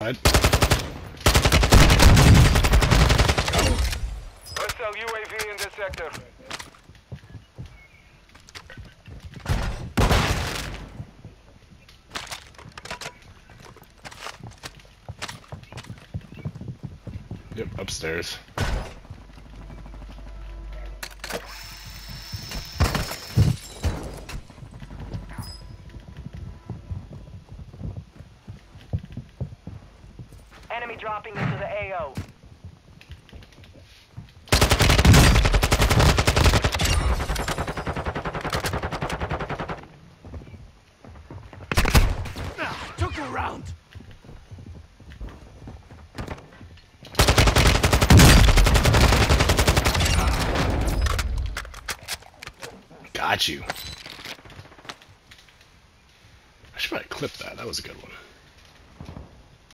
Hostile UAV in this sector. Yep, upstairs. Enemy dropping into the AO. Took a round. Got you. I should probably clip that. That was a good one.